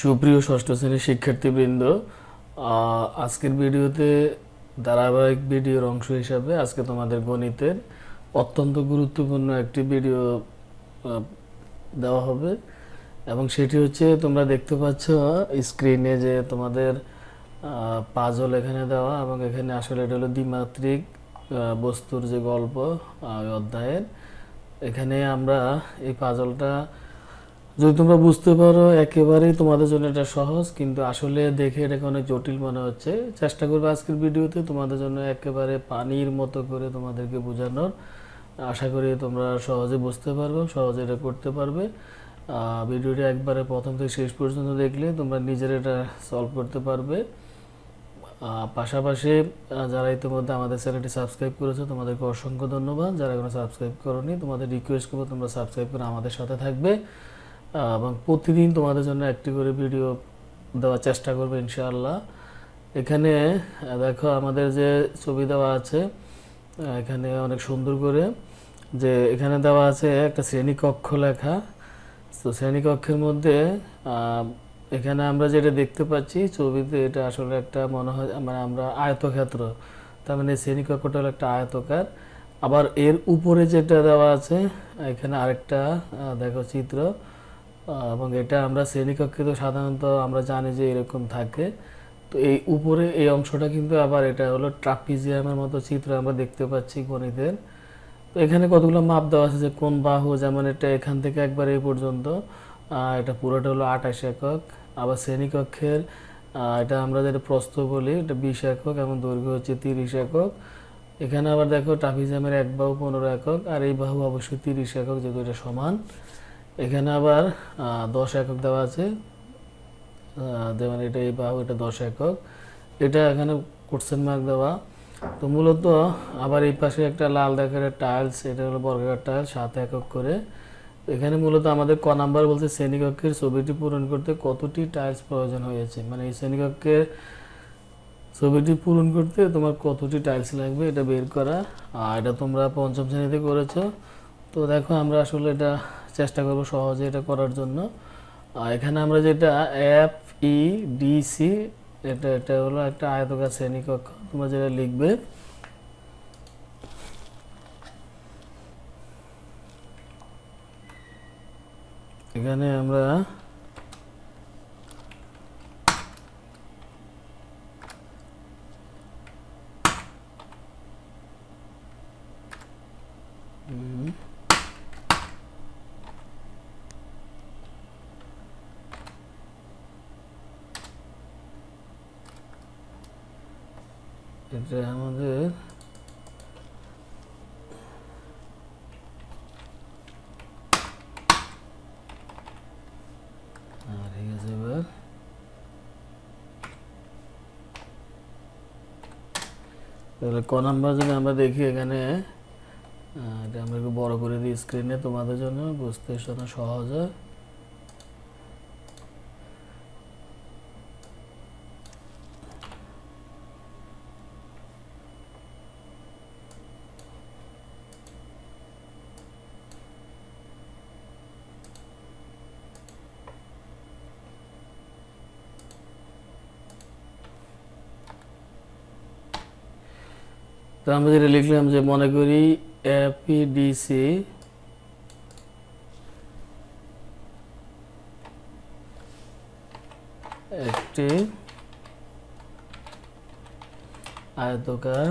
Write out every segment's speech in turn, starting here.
সুপ্রিয় ষষ্ঠ শ্রেণির শিক্ষার্থীবৃন্দ আজকের ভিডিওতে ধারাবাহিক ভিডিওর অংশ হিসাবে আজকে তোমাদের গণিতের অত্যন্ত গুরুত্বপূর্ণ একটি ভিডিও দেওয়া হবে। এবং সেটি হচ্ছে তোমরা দেখতে পাচ্ছ স্ক্রিনে যে তোমাদের পাজল এখানে দেওয়া এবং এখানে আসলে এটা হলো দ্বিমাত্রিক বস্তুর যে গল্প অধ্যায়ের। এখানে আমরা এই পাজলটা যদি তোমরা বুঝতে পারো, একেবারেই তোমাদের জন্য এটা সহজ, কিন্তু আসলে দেখে এটাকে অনেক জটিল মনে হচ্ছে। চেষ্টা করবে আজকের ভিডিওতে তোমাদের জন্য একেবারে পানির মতো করে তোমাদেরকে বোঝানোর। আশা করি তোমরা সহজে বুঝতে পারবে, সহজে এটা করতে পারবে। ভিডিওটি একবারে প্রথম থেকে শেষ পর্যন্ত দেখলে তোমরা নিজের এটা সলভ করতে পারবে। পাশাপাশি যারা ইতিমধ্যে আমাদের চ্যানেলটি সাবস্ক্রাইব করেছ, তোমাদেরকে অসংখ্য ধন্যবাদ। যারা এখনও সাবস্ক্রাইব করোনি, তোমাদের রিকোয়েস্ট করব তোমরা সাবস্ক্রাইব করে আমাদের সাথে থাকবে। এবং প্রতিদিন তোমাদের জন্য একটি করে ভিডিও দেওয়ার চেষ্টা করবে ইনশাআল্লাহ। এখানে দেখো আমাদের যে ছবি দেওয়া আছে এখানে অনেক সুন্দর করে যে এখানে দেওয়া আছে একটা শ্রেণীকক্ষ লেখা। তো শ্রেণীকক্ষের মধ্যে এখানে আমরা যেটা দেখতে পাচ্ছি, ছবিতে এটা আসলে একটা মনে হয় মানে আমরা আয়তক্ষেত্র। তার মানে শ্রেণীকক্ষটা হলো একটা আয়তকার। আবার এর উপরে যেটা দেওয়া আছে, এখানে আরেকটা দেখো চিত্র। এবং এটা আমরা শ্রেণীকক্ষে তো সাধারণত আমরা জানি যে এরকম থাকে। তো এই উপরে এই অংশটা কিন্তু আবার এটা হলো ট্রাপিজিয়ামের মতো চিত্র আমরা দেখতে পাচ্ছি গণিতের। তো এখানে কতগুলো মাপ দেওয়া আছে যে কোন বাহু যেমন এটা এখান থেকে একবার এই পর্যন্ত এটা পুরোটা হলো আঠাশ একক। আবার শ্রেণীকক্ষের এটা আমরা যেটা প্রস্থ বলি, এটা বিশ একক এবং দৈর্ঘ্য হচ্ছে তিরিশ একক। এখানে আবার দেখো ট্রাপিজিয়ামের এক বাহু পনেরো একক, আর এই বাহু অবশ্যই তিরিশ একক যেহেতু এটা সমান। এখানে আবার দশ একক দেওয়া আছে। যেমন এটা এই বাহু এটা দশ একক। এটা এখানে কোশ্চেন মার্ক দেওয়া। তো মূলত আবার এই পাশে একটা লাল দেখার টাইলস এটা হলো বর্গাকার টাইলস সাত একক করে। এখানে মূলত আমাদের ক নাম্বার বলছে শ্রেণীকক্ষের ছবিটি পূরণ করতে কতটি টাইলস প্রয়োজন হয়েছে। মানে এই শ্রেণীকক্ষের ছবিটি পূরণ করতে তোমার কতটি টাইলস লাগবে এটা বের করা। আর এটা তোমরা পঞ্চম শ্রেণীতে করেছ। তো দেখো আমরা আসলে এটা চেষ্টা করব সহজে এটা করার জন্য। এখানে আমরা যেটা এফ ই ডি সি এটা এটা হলো একটা আয়তকার শ্রেণীকক্ষ। তোমরা যেটা লিখবে, এখানে আমরা এটা আমাদের তাহলে ক নাম্বার যদি আমরা দেখি এখানে আমরা একটু বড় করে দিই স্ক্রিনে তোমাদের জন্য, বুঝতে সহজ হয়। আমরা যেটা লিখলাম যে মনে করি এপিডিসি একটি আয়তকার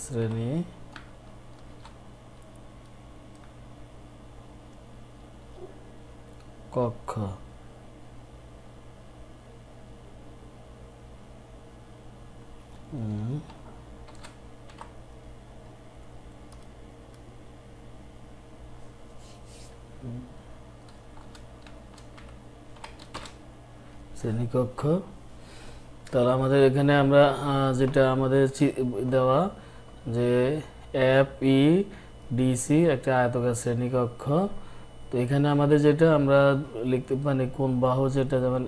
শ্রেণি কক্ষ। শ্রেণীকক্ষ। তাহলে আমাদের এখানে আমরা যেটা আমাদের দেওয়া, যে এফ ই ডিসি একটা আয়তকার শ্রেণীকক্ষ। তো এখানে আমাদের যেটা আমরা লিখতে মানে কোন বাহু যেটা, যেমন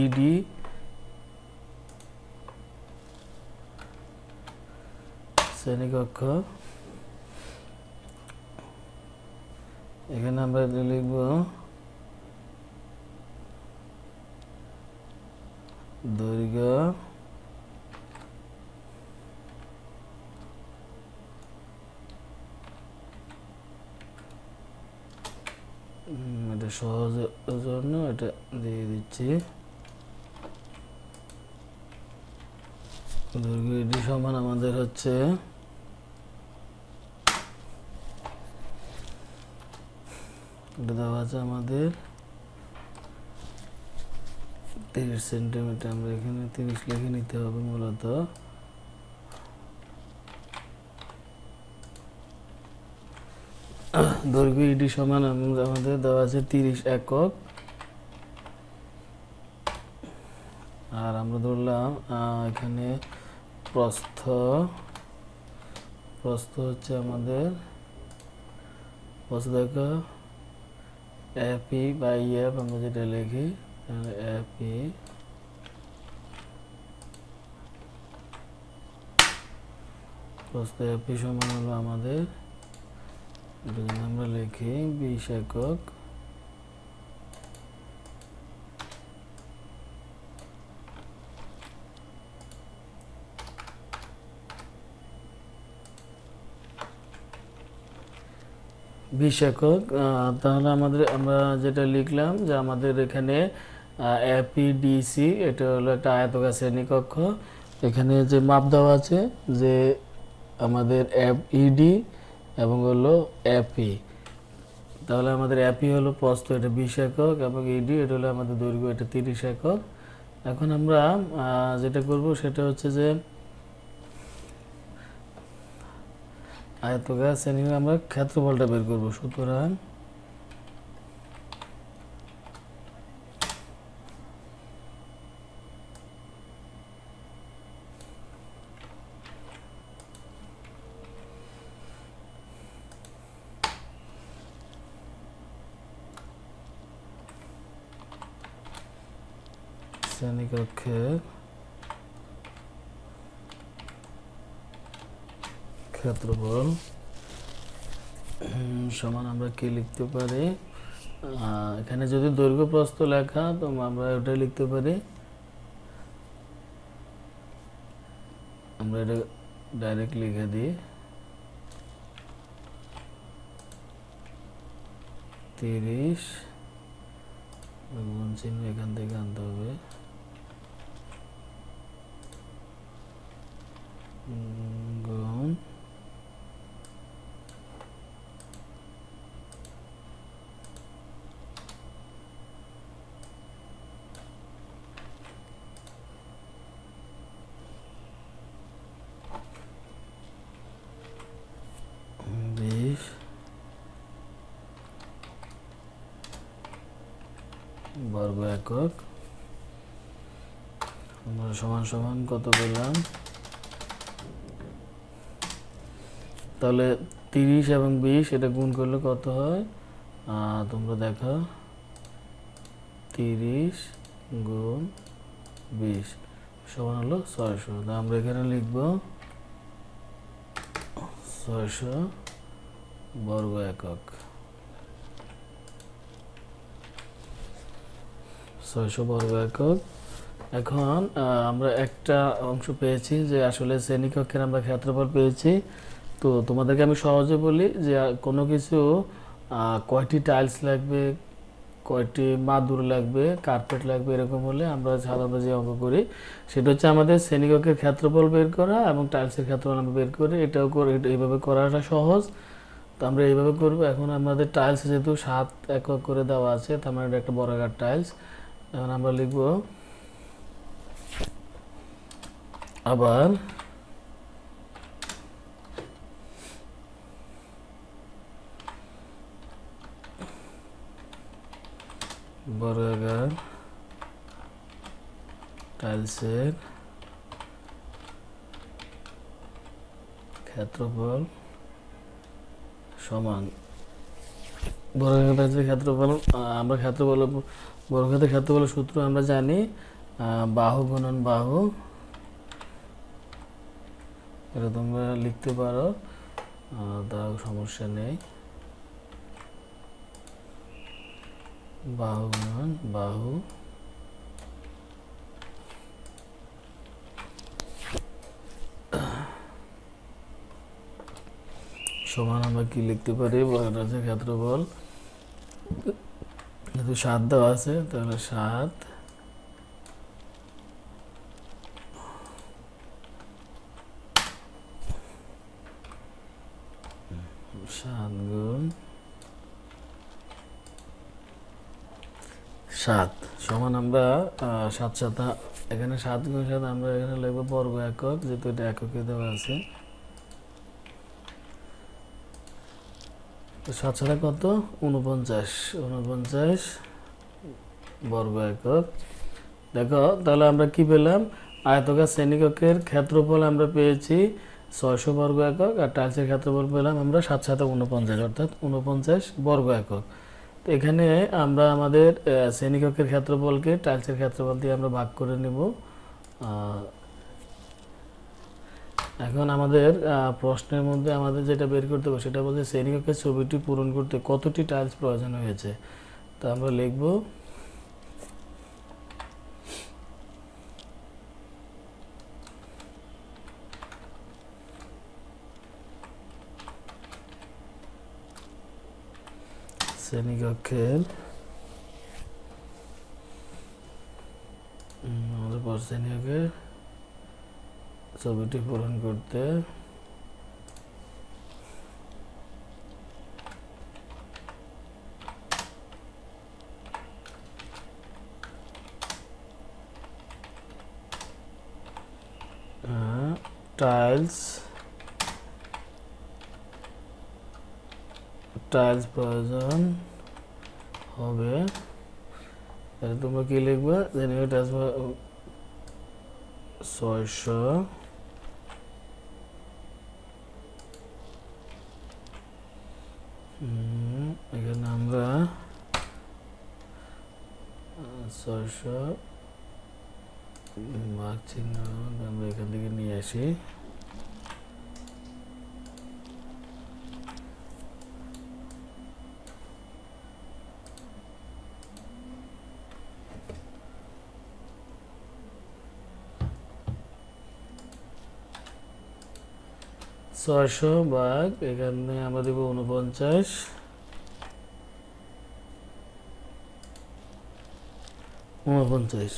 ইডি শ্রেণীকক্ষ এখানে আমরা লিখব দৈর্ঘ্য এটা সহজের জন্য এটা দিয়ে দিচ্ছি। দৈর্ঘ্য এটি সমান আমাদের হচ্ছে এটা দেওয়া আছে আমাদের তিরিশ সেন্টিমিটার, আমরা এখানে তিরিশ লিখে নিতে হবে মূলত। দৈর্ঘ্য ইডি সমান আমাদের দেওয়া আছে তিরিশ একক। আর আমরা ধরলাম এখানে প্রস্থ প্রস্থ হচ্ছে আমাদের, প্রস্থ দেখো এপি বা ইএফ আমরা যেটা লিখি প্রস্থ এপি সমান হলো আমাদের আমরা লিখি বিশ একক বিশ একক। তাহলে আমাদের, আমরা যেটা লিখলাম যে আমাদের এখানে এপিডিসি এটা হলো একটা আয়তকার শ্রেণীকক্ষ এখানে যে মাপ দেওয়া আছে যে আমাদের এফ ইডি এবং হলো এপি তাহলে আমাদের অ্যাপি হলো প্রস্থ, এটা বিশ একক এবং ইডি এটা হলো আমাদের দৈর্ঘ্য, এটা তিরিশ একক। এখন আমরা যেটা করব সেটা হচ্ছে যে আয়তকার শ্রেণি আমরা ক্ষেত্রফলটা বের করব। সুতরাং শ্রেণীকক্ষের ক্ষেত্রফল সমান আমরা কি লিখতে পারি? এখানে যদি দৈর্ঘ্য প্রস্থ লেখা, তো আমরা ওটা লিখতে পারি। আমরা এটা ডাইরেক্ট লিখে দিই। তিরিশ চিহ্ন এখান থেকে আনতে হবে উম, গুণ বিশ বর্গ একক। আমরা সমান সমান কত পেলাম? তাহলে তিরিশ এবং বিশ, এটা গুণ করলে কত হয়? তোমরা দেখো। তিরিশ গুণ বিশ। সমান হলো ছয়শো। তা আমরা এখানে লিখব ছয়শো বর্গ একক। ছয়শো বর্গ একক। এখন আমরা একটা অংশ পেয়েছি যে আসলে শ্রেণীকক্ষের আমরা ক্ষেত্রফল পেয়েছি। তো তোমাদেরকে আমি সহজে বলি যে কোনো কিছু কয়টি টাইলস লাগবে, কয়টি মাদুর লাগবে, কার্পেট লাগবে, এরকম হলে আমরা সাধারণত যে অঙ্ক করি, সেটা হচ্ছে আমাদের শ্রেণীকক্ষের ক্ষেত্রফল বের করা এবং টাইলসের ক্ষেত্রফল আমরা বের করি এটাও করে এইভাবে করাটা সহজ। তো আমরা এইভাবে করব। এখন আমাদের টাইলস যেহেতু সাত একক করে দেওয়া আছে, তার মানে একটা বর্গাকার টাইলস। এখন আমরা লিখব আবার বর্গাকার টাইলসের ক্ষেত্রফল সমান। বর্গাকার টাইলসের ক্ষেত্রফল আমরা ক্ষেত্রফল বর্গাকার ক্ষেত্রফলের সূত্র আমরা জানি বাহু গুণন বাহু। এটা তোমরা লিখতে পারো তাও সমস্যা নেই। বাহু গুণন বাহু। সমান আমরা কি লিখতে পারি? বর্গরাজ্যের ক্ষেত্রফল। যেহেতু সাত দেওয়া আছে, তাহলে সাত সাত গুণ সাত। সমান আমরা সাত সাত, এখানে সাত গুণ সাত, আমরা এখানে লিখব বর্গ একক, যেহেতু এটা এককে দেওয়া আছে। তো সাত কত? উনপঞ্চাশ উনপঞ্চাশ বর্গ একক। দেখো তাহলে আমরা কি পেলাম? আয়তকার শ্রেণীককের ক্ষেত্রফল আমরা পেয়েছি ছয়শো বর্গ একক আর টাইলসের ক্ষেত্রফল পেলাম আমরা সাত সাথে উনপঞ্চাশ অর্থাৎ উনপঞ্চাশ বর্গ একক। তো এখানে আমরা আমাদের আহ, শ্রেণীককের ক্ষেত্রফলকে টাইলসের ক্ষেত্রফল দিয়ে আমরা ভাগ করে নেব। এখন আমাদের প্রশ্নের মধ্যে আমাদের যেটা বের করতে হবে সেটা বলছে শ্রেণীককের ছবিটি পূরণ করতে কতটি টাইলস প্রয়োজন হয়েছে? তা আমরা লিখব, শ্রেণীকক্ষের শ্রেণীকক্ষের ছবিটি পূরণ করতে টাইলস টাইলস প্রয়োজন হবে। তোমরা কি লিখবে? জেনারেল টাইলস ছয়শো। এখানে আমরা ছয়শো মার্ক চিহ্ন আমরা এখান থেকে নিয়ে আসি। ছয়শো ভাগ এখানে আমরা দেবো উনপঞ্চাশ উনপঞ্চাশ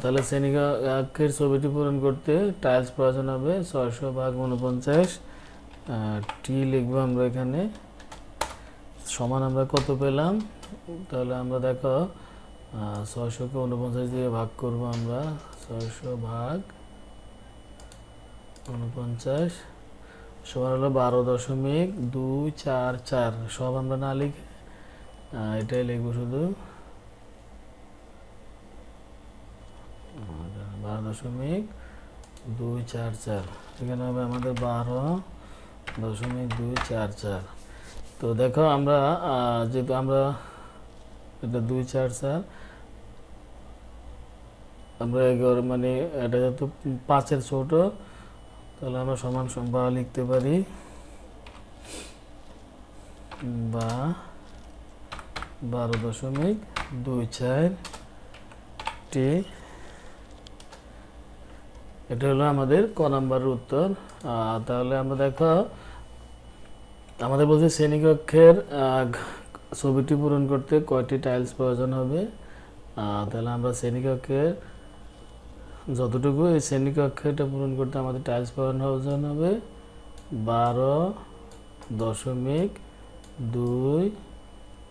তাহলে শ্রেণীকের ছবিটি পূরণ করতে টাইলস প্রয়োজন হবে ছয়শো ভাগ উনপঞ্চাশ টি লিখব আমরা এখানে। সমান আমরা কত পেলাম? তাহলে আমরা দেখো ছয়শোকে উনপঞ্চাশ দিয়ে ভাগ করব আমরা। ছয়শো ভাগ উনপঞ্চাশ সমান হলো বারো দশমিক দুই চার চার। সব আমরা না লিখে এটাই লিখব শুধু। বারো দশমিক দুই চার চার। এখানে হবে আমাদের বারো দশমিক দুই চার চার। তো দেখো আমরা যেহেতু আমরা এটা দুই চার চার, আমরা এগারো মানে এটা যেহেতু পাঁচের ছোট, তাহলে আমরা সমান সম বা লিখতে পারি বা বারো দশমিক দুই চার টি এটা হলো আমাদের ক নাম্বারের উত্তর। তাহলে আমরা দেখো, আমাদের বলছে শ্রেণীকক্ষের ছবিটি পূরণ করতে কয়টি টাইলস প্রয়োজন হবে? তাহলে আমরা শ্রেণীকক্ষের যতটুকু, এই শ্রেণীকক্ষটা পূরণ করতে আমাদের টাইলস প্রয়োজন হবে বারো দশমিক দুই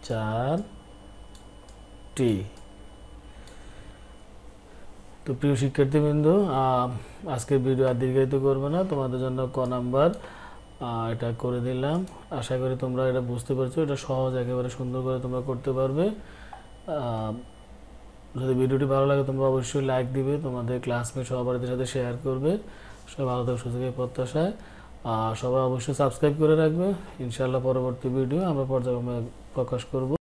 চার টি। তো প্রিয় শিক্ষার্থীবৃন্দ আজকের ভিডিও আর দীর্ঘায়িত করবে না। তোমাদের জন্য ক নাম্বার এটা করে দিলাম। আশা করি তোমরা এটা বুঝতে পারছ। এটা সহজ, একেবারে সুন্দর করে তোমরা করতে পারবে। যদি ভিডিওটি ভালো লাগে, তোমরা অবশ্যই লাইক দিবে, তোমাদের ক্লাসমেট সহপাঠীদের সাথে শেয়ার করবে। সবাই ভালো থাকবে সুযোগের প্রত্যাশায়। আর সবাই অবশ্যই সাবস্ক্রাইব করে রাখবে। ইনশাআল্লাহ পরবর্তী ভিডিও আমরা পর্যায়ক্রমে প্রকাশ করব।